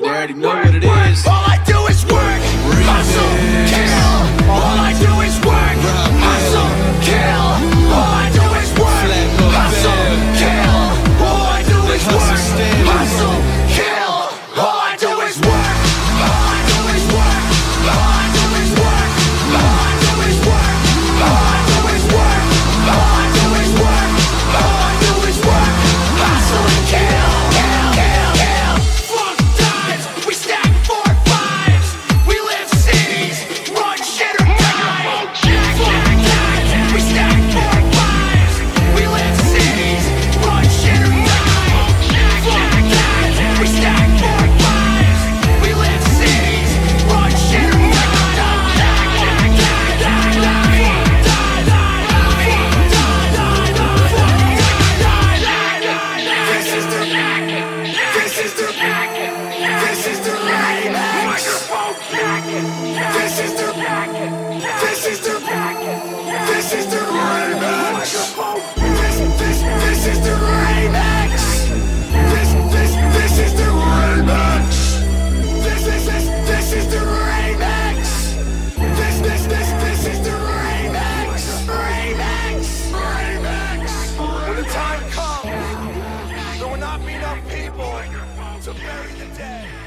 You already know what it is. This is the remix. This this this is the remix. This this this is the remix. This this this this is the remix. Remix. Remix. When the time comes, there will not be enough people to bury the dead.